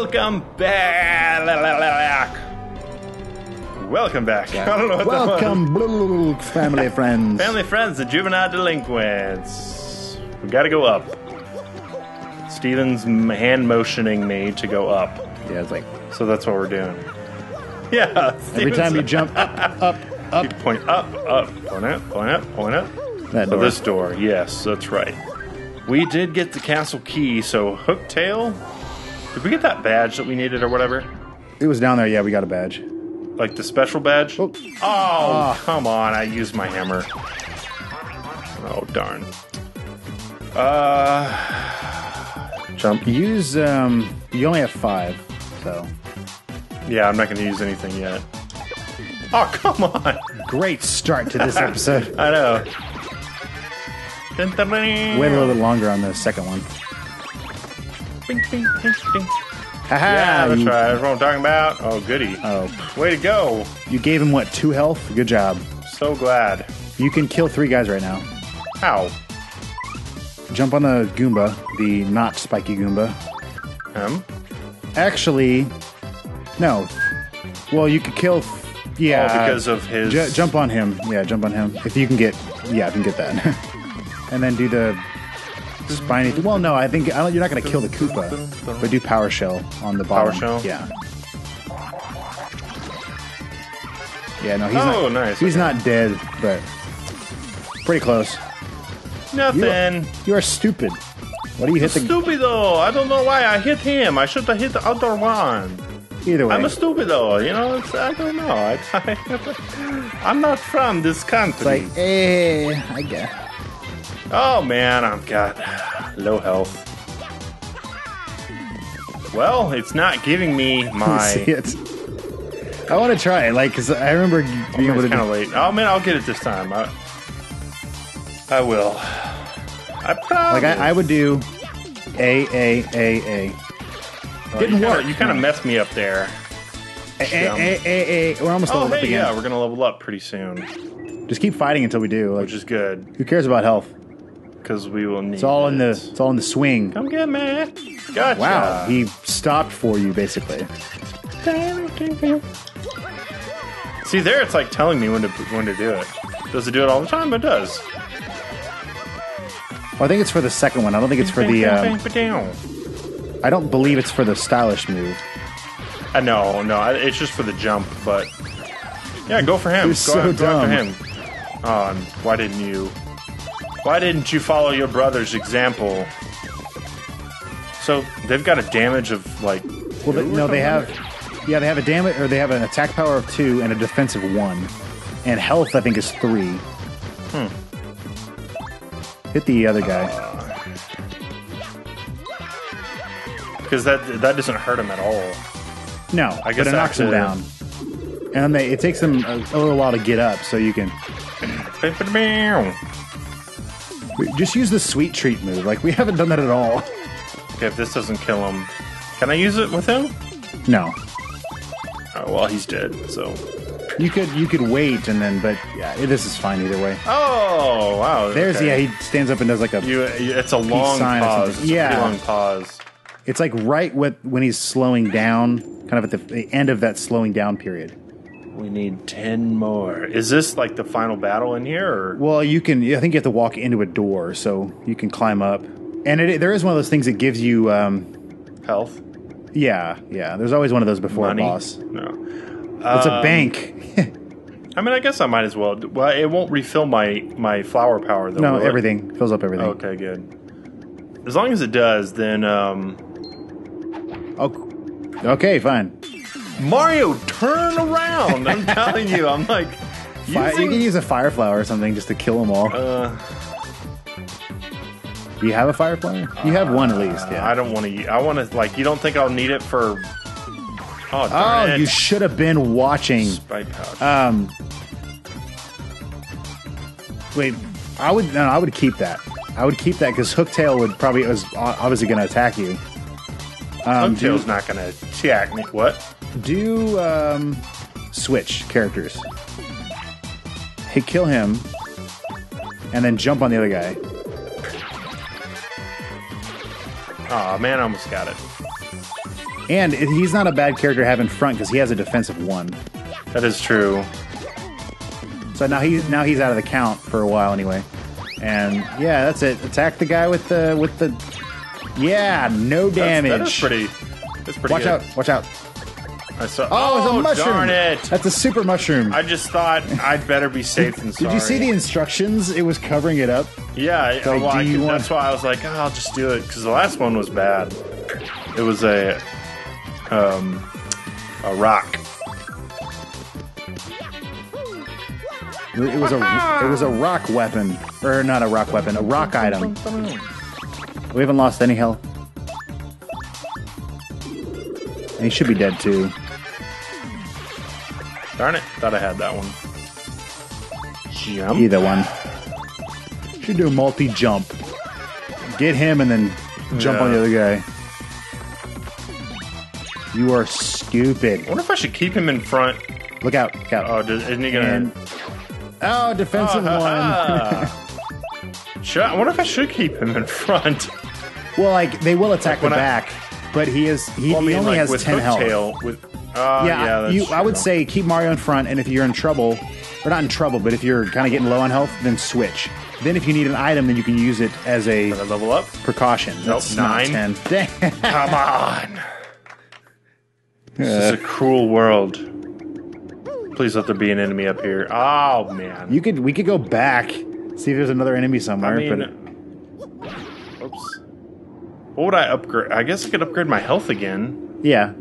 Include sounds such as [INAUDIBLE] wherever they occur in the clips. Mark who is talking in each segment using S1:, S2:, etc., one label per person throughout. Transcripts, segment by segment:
S1: Welcome back. Welcome back. [LAUGHS] I don't know what.
S2: Welcome, blah, family [LAUGHS] friends.
S1: Family friends, the juvenile delinquents. We gotta go up. Steven's hand motioning me to go up.
S2: Yeah, it's like
S1: So that's what we're doing. Yeah.
S2: every time you [LAUGHS] jump up, up, up.
S1: You point up, up, point up, point up, point up.
S2: That
S1: So
S2: door.
S1: this door, yes, that's right. We did get the castle key, so Hooktail. Did we get that badge that we needed or whatever?
S2: It was down there. Yeah, we got a badge.
S1: Like the special badge?
S2: Oh.
S1: Oh, come on, I used my hammer. Oh, darn. Uh. Jump.
S2: Use um. You only have five, so
S1: Yeah, I'm not going to use anything yet. Oh, come on.
S2: great start to this episode. [LAUGHS]
S1: I know.
S2: Wait a little bit longer on the second one.
S1: Bing, bing, bing, bing.
S2: Haha!
S1: Yeah, that's
S2: you,
S1: right. That's what I'm talking about. Oh, goody.
S2: Oh,
S1: Way to go.
S2: you gave him what? Two health. Good job.
S1: So glad.
S2: You can kill three guys right now.
S1: How?
S2: Jump on the Goomba, the not spiky Goomba.
S1: Him?
S2: Actually, no. Well, you could kill. Yeah,
S1: oh, because of his.
S2: Ju- jump on him. Yeah, jump on him. If you can get, yeah, I can get that, [LAUGHS] and then do the spiny. Well, no, I think I don't, you're not going to kill the Koopa, but do power shell on the bottom.
S1: Power shell?
S2: Yeah. Yeah, no, he's
S1: Oh,
S2: not.
S1: nice,
S2: He's
S1: okay.
S2: not dead, but pretty close. You are,
S1: Nothing.
S2: you are stupid. What do you hit the?
S1: Stupido. I don't know why I hit him. I should have hit the other one.
S2: Either way,
S1: I'm a stupido. You know, it's, I don't know. I, I, am not from this country.
S2: like, eh, I guess.
S1: Oh man, I've got low health. Well, it's not giving me [LAUGHS] my.
S2: see it. I want to try it, like, cause I remember oh, being able
S1: It's
S2: to.
S1: kind of late. Oh man, I'll get it this time. I, I will. I promise.
S2: like, I, I would do A A A A.
S1: Oh,
S2: didn't
S1: you kinda-
S2: work.
S1: You kind of messed me up there.
S2: A A A A. We're almost
S1: Oh
S2: leveled up again.
S1: yeah, we're gonna level up pretty soon,
S2: Just keep fighting until we do. Like,
S1: which is good
S2: who cares about health?
S1: Because we will need.
S2: It's all in the.
S1: it.
S2: It's all in the swing.
S1: Come get me. Gotcha.
S2: Wow, he stopped for you basically.
S1: See there, it's like telling me when to when to do it. Does it do it all the time? It does.
S2: Well, I think it's for the second one. I don't think it's for the. Um, I don't believe it's for the stylish move.
S1: Uh, no, no, it's just for the jump. But yeah, go for him. Go,
S2: so
S1: go after him. Oh, and why didn't you? Why didn't you follow your brother's example? So they've got a damage of like.
S2: Well, they, no, they have. Yeah, they have a damage, or they have an attack power of two and a defensive one, and health I think is three.
S1: Hmm.
S2: Hit the other guy.
S1: because that that doesn't hurt him at all.
S2: no,
S1: I guess
S2: but it knocks him down. And then they, it takes them a, a little while to get up, so you can just use the sweet treat move. Like we haven't done that at all.
S1: Okay, if this doesn't kill him, can I use it with him?
S2: No,
S1: Oh well, he's dead. So.
S2: you could you could wait and then, but yeah, this is fine either way.
S1: Oh wow!
S2: There's
S1: okay.
S2: yeah, he stands up and does like a.
S1: You, it's a long
S2: sign
S1: pause. It's
S2: Yeah.
S1: long pause.
S2: It's like right with when he's slowing down, kind of at the, the end of that slowing down period.
S1: We need ten more. Is this like the final battle in here, or
S2: Well, you can. I think you have to walk into a door, so you can climb up. And it, there is one of those things that gives you. Um,
S1: health?
S2: yeah, yeah. There's always one of those before
S1: Money?
S2: a boss.
S1: No.
S2: It's a
S1: Um,
S2: bank. [LAUGHS]
S1: I mean, I guess I might as well. Well, it won't refill my my flower power though.
S2: no,
S1: will it?
S2: everything fills up everything.
S1: Okay, good. As long as it does, then um,
S2: Oh, okay, fine.
S1: Mario, turn around! I'm telling you, I'm like,
S2: Fi- you can use a fire flower or something just to kill them all.
S1: uh,
S2: Do you have a fire flower? You have one at least. Yeah.
S1: I don't want to. I want to like. You don't think I'll need it for? Oh,
S2: oh, you should have been watching.
S1: Pouch.
S2: Um, wait, I would no, I would keep that. I would keep that because Hooktail would probably was obviously going to attack you. Um,
S1: not gonna attack me. What?
S2: do um, switch characters. Hey, kill him, and then jump on the other guy.
S1: Oh man, I almost got it.
S2: And it- he's not a bad character to have in front because he has a defensive one.
S1: That is true.
S2: So now he's now he's out of the count for a while anyway. And yeah, that's it. Attack the guy with the with the yeah, no damage.
S1: that is pretty. That's pretty
S2: Watch
S1: good.
S2: out! Watch out!
S1: I saw,
S2: Oh, it's a mushroom.
S1: darn it!
S2: That's a super mushroom.
S1: I just thought I'd better be safe than sorry.
S2: Did you see the instructions? It was covering it up.
S1: Yeah,
S2: Like,
S1: well, I could-
S2: want-
S1: that's why I was like, oh, I'll just do it because the last one was bad. It was a um a rock.
S2: It was a it was a rock weapon, or not a rock weapon, a rock item. We haven't lost any health. And he should be dead too.
S1: Darn it! Thought I had that one. Jump.
S2: Either one. Should do a multi jump. Get him and then jump on the other guy. You are stupid.
S1: I wonder if I should keep him in front.
S2: Look out! Look out!
S1: Oh, does, isn't he gonna?
S2: and oh, defensive one.
S1: Ah. [LAUGHS] Should, I wonder if I should keep him in front.
S2: Well, like they will attack the
S1: I-
S2: back, but he is he,
S1: Well, I
S2: he only
S1: like
S2: has
S1: with
S2: ten health.
S1: With uh,
S2: Yeah,
S1: yeah,
S2: you, I would say keep Mario in front, and if you're in trouble, or not in trouble, but if you're kind of getting low on health, then switch. Then if you need an item, then you can use it as a
S1: level up.
S2: precaution. That's not
S1: nine.
S2: 10. Dang. [LAUGHS]
S1: Come on. This is a cruel world. Please let there be an enemy up here. Oh man.
S2: you could we could go back, see if there's another enemy somewhere.
S1: I mean,
S2: but
S1: oops. What would I upgrade? I guess I could upgrade my health again.
S2: yeah,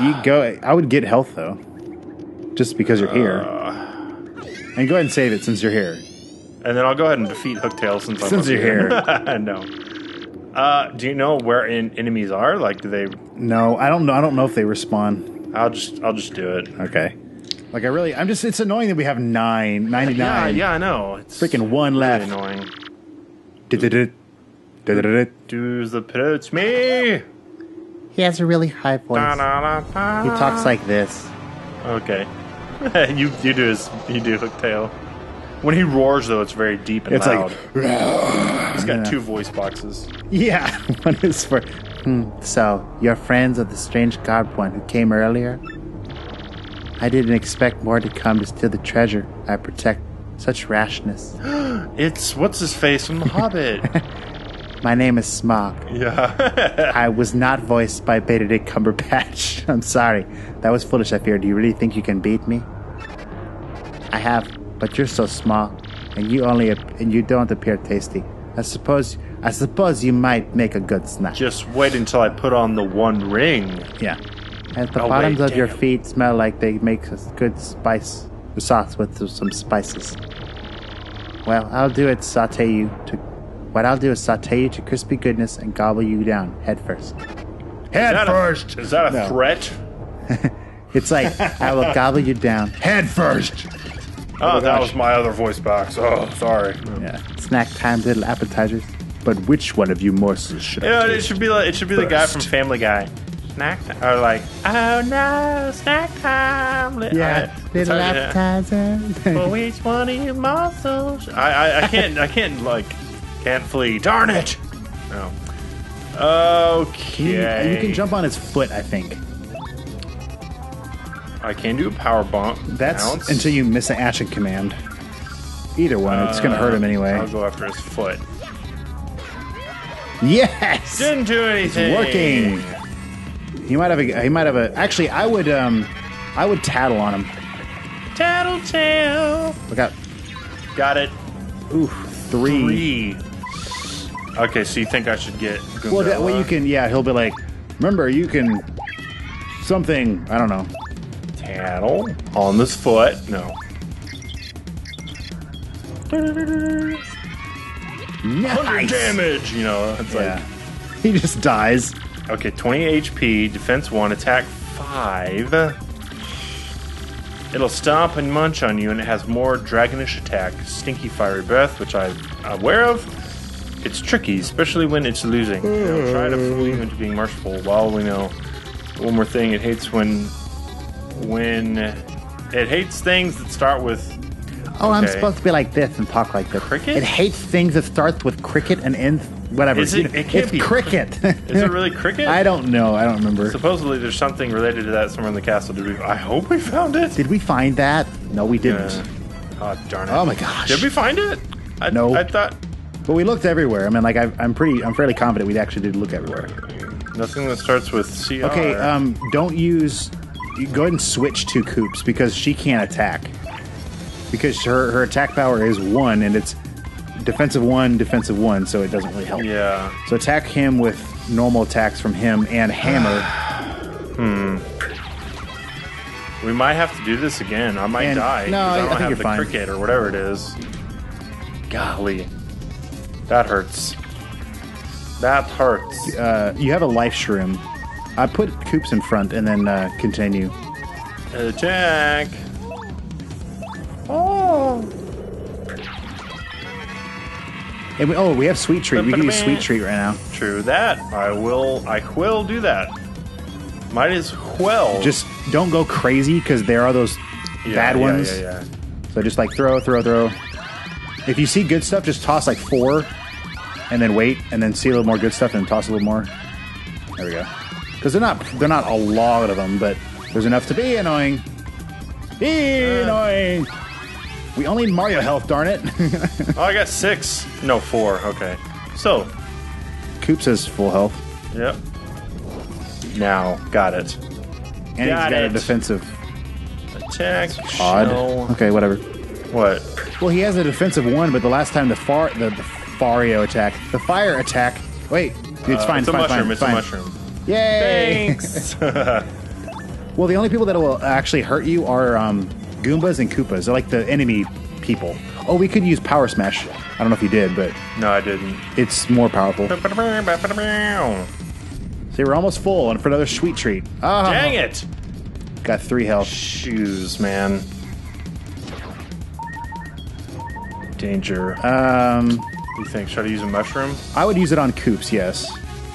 S2: you [SIGHS] go. I would get health though, just because you're here,
S1: Uh.
S2: and go ahead and save it since you're here.
S1: And then I'll go ahead and defeat Hooktail since I'm
S2: Since
S1: up
S2: you're
S1: here. [LAUGHS] no. Uh, do you know where in, enemies are? Like, do they?
S2: No, I don't know. I don't know if they respawn.
S1: I'll just, I'll just do it.
S2: Okay. Like I really, I'm just. It's annoying that we have nine, ninety-nine.
S1: Yeah, yeah, I know. It's
S2: Freaking one
S1: really
S2: left.
S1: annoying.
S2: Du-du-du.
S1: The it's me.
S3: He has a really high voice.
S1: Da, da, da, da.
S3: He talks like this.
S1: Okay. you you do his you do Hooktail. When he roars though, it's very deep and
S2: It's
S1: loud.
S2: like,
S1: He's got
S2: Yeah.
S1: two voice boxes.
S2: yeah. One is for.
S3: So, you're friends of the strange god one who came earlier? I didn't expect more to come to steal the treasure I protect. Such rashness.
S1: It's what's his face from The Hobbit.
S3: My name is Smaug.
S1: yeah.
S3: I was not voiced by Benedict Cumberbatch. [LAUGHS] I'm sorry. That was foolish, I fear. Do you really think you can beat me? I have, but you're so small, and you only ap- and you don't appear tasty. I suppose I suppose you might make a good snack.
S1: Just wait until I put on the one ring.
S2: Yeah.
S3: And the
S1: Oh,
S3: bottoms
S1: wait,
S3: of your feet smell like they make a good spice sauce with some spices. Well, I'll do it. Saute you to. What I'll do is saute you to crispy goodness and gobble you down head first.
S2: Head
S1: Is that
S2: first.
S1: A, is that a
S2: No.
S1: threat? [LAUGHS]
S3: It's like I will [LAUGHS] gobble you down.
S2: Head first.
S1: Oh, oh that
S2: gosh.
S1: was my other voice box. Oh, sorry.
S2: Yeah.
S3: Snack time, little appetizers.
S2: But which one of you morsels should
S1: You
S2: I
S1: know, it should be like it should be the guy from Family Guy. Snack time, or like, oh no, snack time. Li-
S3: Yeah,
S1: I-
S3: little
S1: yeah.
S3: appetizer.
S1: For each one of you muscles. I, I, I can't, I can't like, can't flee. Darn it! No. Okay.
S2: You can jump on his foot, I think.
S1: I can do a power bump.
S2: That's
S1: Bounce.
S2: until you miss an action command. Either one, it's gonna hurt him anyway.
S1: I'll go after his foot.
S2: Yes,
S1: Didn't do anything.
S2: working. He might have a. He might have a. Actually, I would. Um, I would tattle on him.
S1: Tattle Tattletale.
S2: Look out!
S1: Got it.
S2: Ooh, three.
S1: Three. Okay, so you think I should get?
S2: Well, that way you can. Yeah, he'll be like, remember, you can. Something. I don't know.
S1: tattle on this foot. No.
S2: Nice.
S1: Damage. You know, it's
S2: Yeah. [LAUGHS] He just dies.
S1: okay, 20 HP, defense one, attack five. It'll stomp and munch on you, and it has more dragonish attack, stinky fiery breath, which I'm aware of. It's tricky, especially when it's losing. Know, try to fool you into being merciful. While we know one more thing, it hates when when it hates things that start with
S3: Oh, I'm supposed to be like this and talk like this.
S1: Cricket?
S3: It hates things that starts with cricket and ends
S2: whatever.
S1: Is it- it can't
S2: it's
S1: be-
S2: cricket.
S1: Is it really cricket? [LAUGHS]
S2: I don't know. I don't remember.
S1: Supposedly, there's something related to that somewhere in the castle. Did we? I hope we found it.
S2: Did we find that? No, we didn't.
S1: Uh, oh darn it!
S2: Oh my gosh.
S1: Did we find it? I,
S2: No.
S1: I thought
S2: But we looked everywhere. I mean, like I, I'm pretty, I'm fairly confident we actually did look everywhere.
S1: nothing that starts with CR.
S2: Okay, um, don't use. Go ahead and switch to Koops because she can't attack. Because her her attack power is one, and it's defensive one, defensive one, so it doesn't really help.
S1: yeah.
S2: So attack him with normal attacks from him and hammer. [SIGHS] Hmm.
S1: We might have to do this again. I might
S2: And-
S1: die.
S2: no, I-
S1: I
S2: I
S1: don't
S2: think
S1: have the
S2: fine.
S1: cricket or whatever it is. Golly, that hurts. That hurts.
S2: Uh, you have a life shroom. I put Koops in front and then uh, continue.
S1: Attack. Oh.
S2: And we, oh, we have Sweet Treat. We can use Sweet Treat right now.
S1: True that. I will. I will do that. Might as well.
S2: Just don't go crazy because there are those
S1: Yeah,
S2: bad
S1: yeah,
S2: ones.
S1: Yeah, yeah.
S2: So just like throw, throw, throw. If you see good stuff, just toss like four, and then wait, and then see a little more good stuff, and toss a little more. There we go. Because they're not they're not a lot of them, but there's enough to be annoying. Be annoying. We only need Mario health, darn it. [LAUGHS]
S1: Oh, I got six. No, four. Okay. So,
S2: Koops says full health,
S1: yep. Now, got it.
S2: and he's
S1: Got
S2: got a
S1: it.
S2: defensive
S1: Attack.
S2: odd.
S1: shell-
S2: Okay, whatever.
S1: What?
S2: Well, he has a defensive one, but the last time the far the, the Fario attack, the fire attack. Wait, it's
S1: Uh,
S2: fine.
S1: It's a
S2: fine,
S1: mushroom.
S2: fine,
S1: it's
S2: fine.
S1: a mushroom.
S2: Yay!
S1: Thanks. [LAUGHS] [LAUGHS]
S2: Well, the only people that will actually hurt you are um, Goombas and Koopas. They're like the enemy people. Oh, we could use Power Smash. I don't know if you did, but
S1: no, I didn't.
S2: it's more powerful. [LAUGHS] See, we're almost full, and for another sweet treat. Ah,
S1: Dang it!
S2: Got three health.
S1: Shoes, man. Danger.
S2: Um,
S1: you think? Should I use a mushroom?
S2: I would use it on Koops, yes,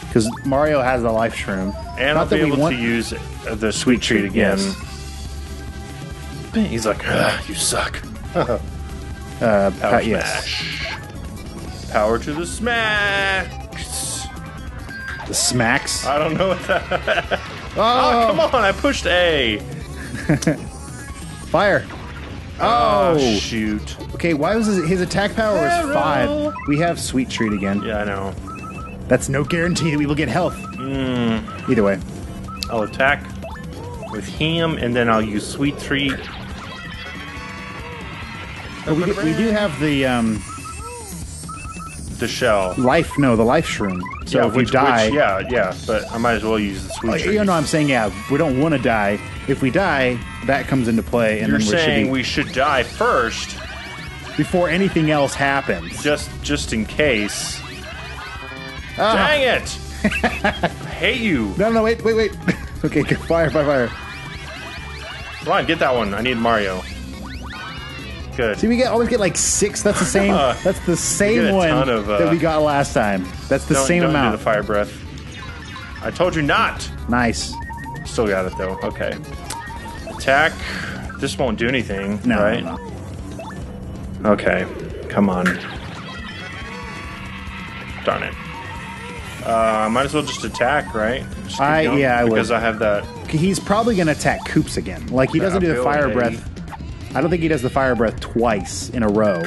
S2: because Mario has the life shroom.
S1: And
S2: Not
S1: I'll be able
S2: want-
S1: to use the sweet treat again.
S2: yes.
S1: He's like, "Ugh, you suck. [LAUGHS]
S2: Uh,
S1: Power
S2: pa- yes,
S1: smash. Power to the smacks.
S2: the smacks.
S1: I don't know what that. [LAUGHS]
S2: oh,
S1: Oh, come on! I pushed A. [LAUGHS]
S2: fire!
S1: Oh,
S2: Oh,
S1: shoot!
S2: Okay. Why was his, his attack power is
S1: Arrow.
S2: five? We have sweet treat again.
S1: Yeah, I know.
S2: That's no guarantee that we will get health.
S1: Mm.
S2: Either way.
S1: I'll attack with him, and then I'll use sweet treat.
S2: Oh, we, do, we do have the um,
S1: The shell.
S2: life. No, the life shroom. So
S1: yeah,
S2: if
S1: which,
S2: we die,
S1: which- yeah, yeah, but I might as well use the sweet
S2: Oh,
S1: treat.
S2: you know, I'm saying yeah. We don't want to die. If we die, that comes into play, and
S1: You're
S2: then we should
S1: saying
S2: be
S1: we should die first,
S2: before anything else happens.
S1: just just in case.
S2: Ah.
S1: Dang it! [LAUGHS] I hate you.
S2: No, no, wait, wait, wait. [LAUGHS] okay, good. fire, fire, fire.
S1: Come on, get that one. I need Mario. Good.
S2: See, we get always get like six. That's the same. [LAUGHS] that's the same one
S1: of, uh,
S2: that we got last time. That's the
S1: don't,
S2: same
S1: don't
S2: amount.
S1: do the fire breath. I told you not.
S2: nice.
S1: Still got it though. Okay. Attack. This won't do anything,
S2: No,
S1: right?
S2: no, no.
S1: Okay. Come on. Darn it. Uh, I might as well just attack, right? Just
S2: I-
S1: going,
S2: yeah, I would.
S1: because I have that.
S2: He's probably gonna attack Koops again. Like he doesn't do the fire breath. I don't think he does the fire breath twice in a row.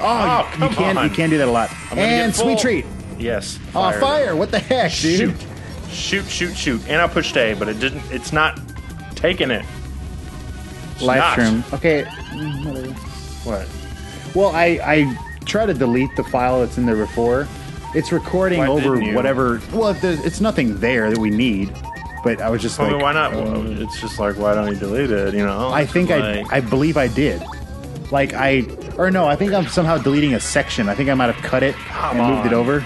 S2: Oh,
S1: Oh,
S2: you
S1: come
S2: can
S1: on.
S2: you can do that a lot.
S1: I'm
S2: And sweet treat.
S1: Yes.
S2: Oh, fire! What the heck, dude?
S1: Shoot. Shoot, shoot, shoot. And I pushed A, but it didn't. It's not taking it. It's
S2: Live
S1: not.
S2: stream. Okay.
S1: What?
S2: Well, I I try to delete the file that's in there before. It's recording
S1: Why
S2: over whatever. Well, it's nothing there that we need. But I was just
S1: I
S2: like,
S1: why not?
S2: uh,
S1: it's just like, why don't you delete it? You know?
S2: I think I
S1: Like-
S2: I believe I did. Like I or no, I think I'm somehow deleting a section. I think I might have cut it
S1: Come
S2: and moved it over.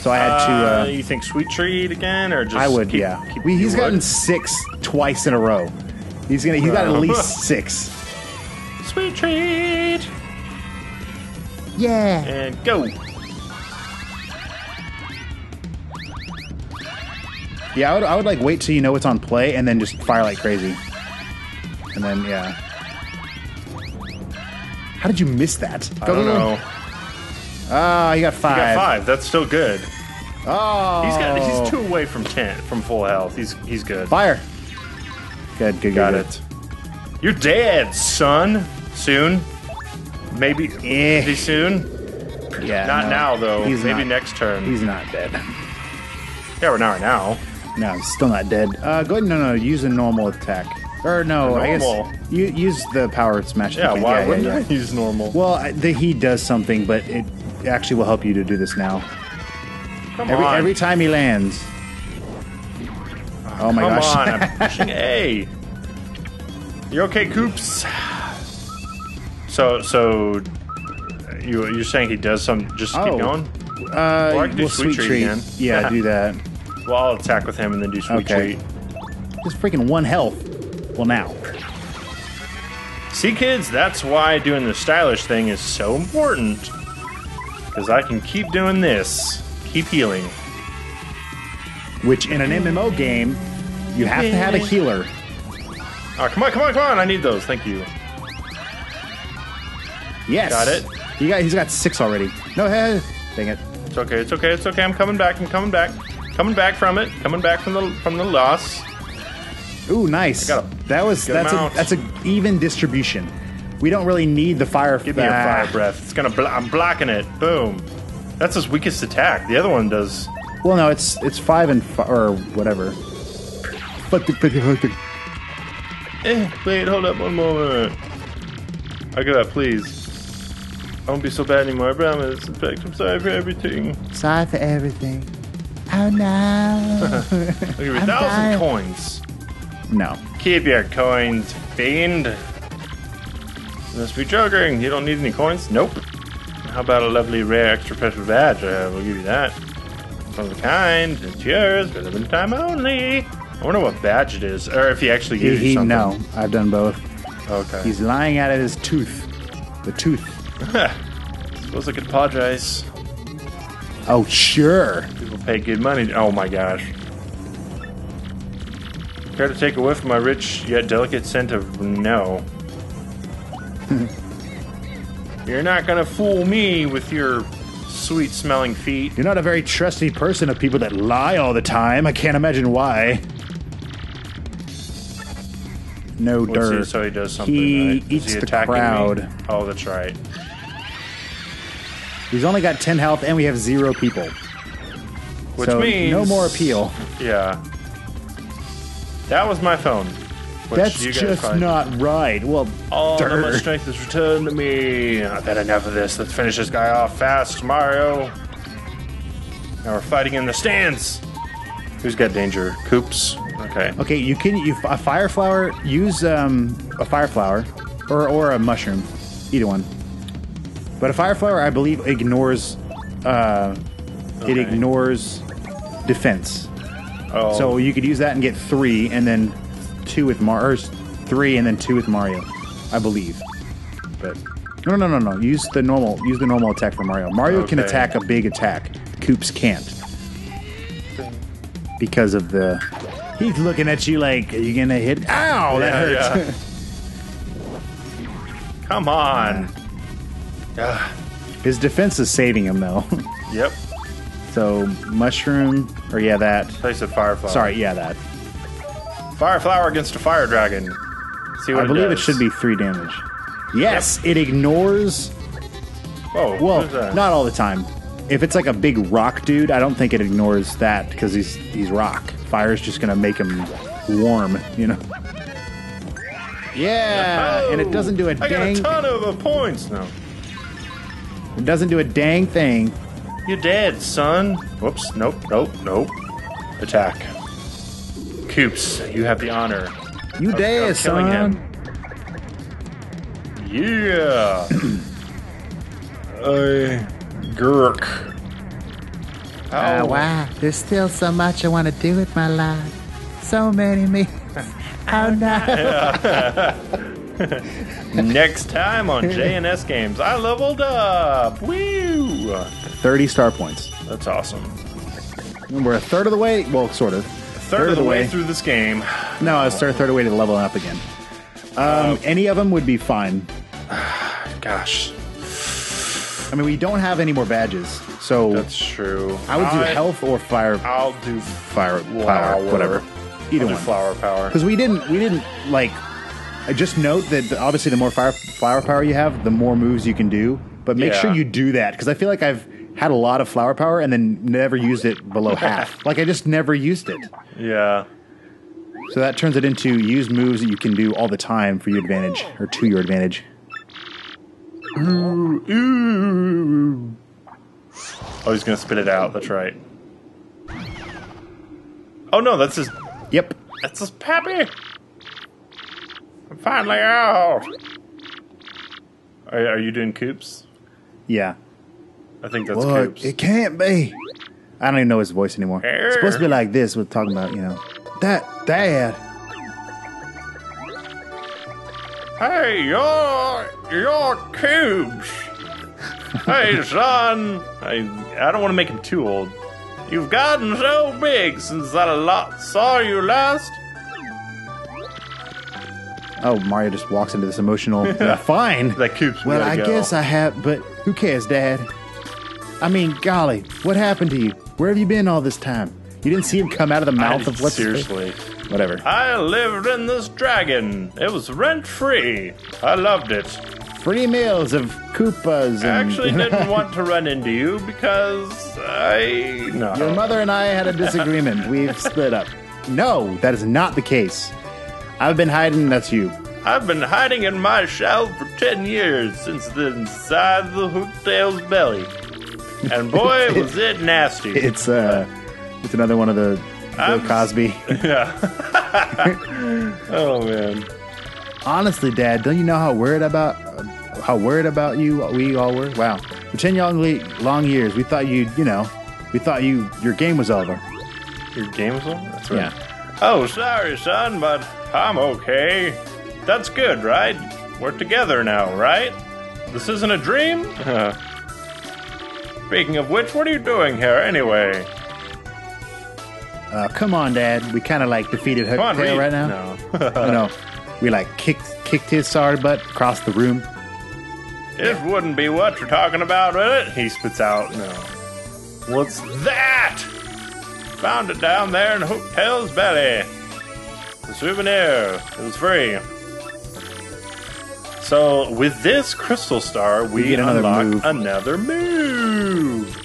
S2: So I had to.
S1: Uh,
S2: Uh,
S1: you think sweet treat again, or just
S2: I would,
S1: keep-
S2: yeah.
S1: keep-
S2: we, he's
S1: would?
S2: gotten six twice in a row. He's gonna. He's got at least six.
S1: Sweet treat
S2: Yeah.
S1: and go.
S2: Yeah, I would, I would like wait till you know it's on play and then just fire like crazy. And then yeah. How did you miss that?
S1: I don't know.
S2: Oh, he got
S1: He
S2: five.
S1: got five. That's still good.
S2: Oh,
S1: He's got. He's two away from ten from full health. He's he's good.
S2: fire. Good, good,
S1: Got
S2: good.
S1: it. You're dead, son. Soon. Maybe.
S2: Eh.
S1: Maybe soon.
S2: Yeah,
S1: Not
S2: no,
S1: now though.
S2: He's
S1: Maybe
S2: not,
S1: next turn.
S2: He's not dead.
S1: yeah, we're not right now.
S2: No, he's still not dead. Uh, go ahead. No, no. Use a normal attack. Or no, I guess you use the power smash.
S1: Yeah. Why
S2: yeah,
S1: wouldn't
S2: yeah,
S1: I [LAUGHS] use normal?
S2: Well, the, he does something, but it actually will help you to do this now.
S1: Come
S2: Every
S1: on.
S2: every time he lands. Oh my
S1: Come
S2: gosh!
S1: on. I'm [LAUGHS] pushing A. You're okay, Koops? So so. You you're saying he does some? Just
S2: Oh.
S1: keep going.
S2: uh,
S1: Or I can do
S2: well,
S1: sweet treat again.
S2: Yeah, [LAUGHS] do that.
S1: Well, I'll attack with him and then do sweet
S2: Okay.
S1: treat.
S2: Just freaking one health. Well, now.
S1: See, kids, that's why doing the stylish thing is so important. Because I can keep doing this, keep healing.
S2: Which in an MMO game, you have to have a healer.
S1: Oh, come on, come on, come on! I need those. Thank you.
S2: Yes.
S1: Got it.
S2: He got. He's got six already. No, hey, dang it.
S1: It's okay. It's okay. It's okay. I'm coming back. I'm coming back. Coming back from it. Coming back from the from the loss.
S2: Ooh, nice.
S1: got a
S2: that was that's a that's a even distribution. We don't really need the fire.
S1: Give me
S2: ah.
S1: fire breath. It's gonna. Bl- I'm blocking it. Boom. That's his weakest attack. The other one does.
S2: Well, no, it's it's five and fi- or whatever. But the, but the, the-
S1: Eh, wait, hold up one moment. I got that, please. I won't be so bad anymore. I promise. In fact, I'm sorry for everything.
S3: Sorry for everything. Oh no.
S1: I'll give you a
S3: I'm
S1: thousand
S3: dying.
S1: coins.
S2: no.
S1: Keep your coins, fiend. You must be joking. You don't need any coins? Nope. How about a lovely rare extra special badge? Uh, we'll give you that. One of a kind. It's yours for limited time only. I wonder what badge it is, or if he actually
S2: He,
S1: gives you
S2: he
S1: something.
S2: no. I've done both.
S1: Okay.
S2: He's lying out of his tooth. The tooth.
S1: Suppose I could apologize.
S2: Oh sure.
S1: People pay good money. Oh my gosh. Care to take a whiff of my rich yet delicate scent of no? [LAUGHS] You're not gonna fool me with your sweet smelling feet.
S2: You're not a very trusty person of people that lie all the time. I can't imagine why. No dirt.
S1: so he does something.
S2: He
S1: right?
S2: Eats
S1: he
S2: the
S1: attacking me?
S2: crowd.
S1: Oh, that's right.
S2: He's only got 10 health and we have zero people.
S1: Which
S2: so
S1: means
S2: no more appeal.
S1: Yeah. That was my phone. Which
S2: That's just
S1: probably-
S2: not right. Well,
S1: All of my
S2: dirt.
S1: strength is returned to me. I've had enough of this. Let's finish this guy off fast, Mario. Now we're fighting in the stands. Who's got danger? Koops. Okay.
S2: Okay, you can you a fire flower. Use um, a fire flower, or or a mushroom, either one. But a fire flower, I believe, ignores. Uh, It ignores defense.
S1: Oh,
S2: So you could use that and get three, and then two with Mar, three and then two with Mario, I believe. But no, no, no, no. Use the normal. Use the normal attack for Mario. Mario can attack a big attack. Koops can't because of the. He's looking at you like, are you gonna hit? Ow, that
S1: Yeah,
S2: hurts. [LAUGHS]
S1: come on. Ah,
S2: His defense is saving him though. [LAUGHS]
S1: yep.
S2: so mushroom, or yeah, that.
S1: Place of fire flower.
S2: Sorry, yeah, that.
S1: Fire flower against a fire dragon. See what
S2: I believe it should be three damage. Yes, it ignores
S1: Whoa.
S2: Well,
S1: what is that?
S2: not all the time. If it's like a big rock dude, I don't think it ignores that because he's he's rock. Fire's just gonna make him warm, you know. Yeah,
S1: Oh,
S2: and it doesn't do a
S1: I got a
S2: dang.
S1: ton of points. No.
S2: It doesn't do a dang thing.
S1: You're dead, son. Whoops. Nope. Nope. Nope. Attack. Koops, you have the honor.
S2: You
S1: of-
S2: dead,
S1: of killing
S2: son.
S1: him. Yeah. I Gurk.
S3: Oh,
S1: Ow.
S3: wow. There's still so much I want to do with my life. So many me. [LAUGHS] Oh, no. [LAUGHS] [LAUGHS]
S1: Next time on JNS Games, I leveled up. Woo!
S2: Thirty star points.
S1: That's awesome.
S2: And we're a third of the way. Well, sort of.
S1: Third, of the way. through this game.
S2: No, I was third, third of the way to leveling up again. Um, any of them would be fine. [SIGHS]
S1: Gosh.
S2: I mean, we don't have any more badges, so
S1: That's true.
S2: I would do health or fire,
S1: I'll do
S2: fire,
S1: flower.
S2: power, whatever. Either
S1: I'll do
S2: one.
S1: flower power.
S2: Because we didn't, we didn't like. I just note that obviously the more fire flower power you have, the more moves you can do. But make
S1: Yeah.
S2: sure you do that because I feel like I've had a lot of flower power and then never used it below [LAUGHS] half. Like I just never used it.
S1: Yeah.
S2: So that turns it into use moves that you can do all the time for your advantage or to your advantage.
S1: Oh, he's gonna spit it out. That's right. Oh no, that's his.
S2: Yep.
S1: That's his pappy. Finally out. Are, are you doing Koops?
S2: Yeah.
S1: I think that's
S2: Well,
S1: Koops.
S2: it can't be. I don't even know his voice anymore. It's supposed to be like this. We're talking about, you know, that dad.
S1: Hey, you're you're cubes. hey, [LAUGHS] son. I I don't want to make him too old. You've gotten so big since I saw you last.
S2: Oh, Mario just walks into this emotional. [LAUGHS] uh, fine.
S1: That Koops.
S2: Well, I guess I have, but who cares, Dad? I mean, golly, what happened to you? Where have you been all this time? You didn't see him come out of the mouth of what's
S1: seriously.
S2: Whatever.
S1: I lived in this dragon. It was rent free. I loved it.
S2: Free meals of Koopas.
S1: I actually [LAUGHS] didn't want to run into you because I no.
S2: Your mother and I had a disagreement. We've split up. No, that is not the case. I've been hiding. That's you.
S1: I've been hiding in my shell for ten years since the inside the hooktail's belly, and boy [LAUGHS] was it nasty.
S2: It's uh, it's another one of the Bill Cosby. Yeah. [LAUGHS] [LAUGHS]
S1: Oh man.
S2: Honestly, Dad, don't you know how worried about how worried about you we all were? Wow, for ten long long years, we thought you, you know, we thought you your game was over.
S1: Your game's on? That's right.
S2: Yeah.
S1: Oh, sorry, son, but I'm okay. That's good, right? We're together now, right? This isn't a dream? Speaking of which, what are you doing here anyway?
S2: Uh, come on, Dad. We kind of like defeated
S1: Come on,
S2: Hooktail right now.
S1: No. [LAUGHS]
S2: you know, we like kicked kicked his sorry butt across the room.
S1: It wouldn't be what you're talking about, would it? He spits out. No. What's that? Found it down there in Hooktail's belly. The souvenir. It was free. So with this crystal star, we,
S2: another
S1: unlock
S2: move.
S1: another move.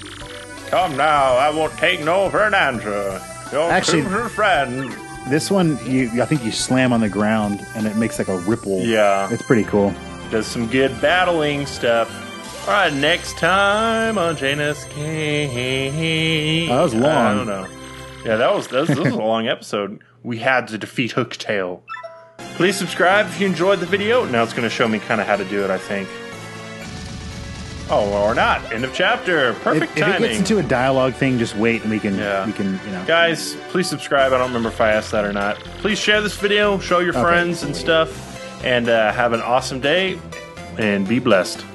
S1: Come now, I won't take no for an answer. Your
S2: Actually-
S1: friend.
S2: This one, you I think you slam on the ground and it makes like a ripple.
S1: Yeah.
S2: it's pretty cool.
S1: does some good battling stuff. All right, next time on Janus King.
S2: Oh, that was long.
S1: I don't know. Yeah, that was that was, this was a long episode. We had to defeat Hooktail. Please subscribe if you enjoyed the video. Now it's going to show me kind of how to do it. I think. Oh, or not. End of chapter. Perfect
S2: If, if it
S1: timing.
S2: gets into a dialogue thing, just wait and we can
S1: Yeah.
S2: we can you know.
S1: Guys, please subscribe. I don't remember if I asked that or not. Please share this video, show your friends and stuff, and uh, have an awesome day, and be blessed.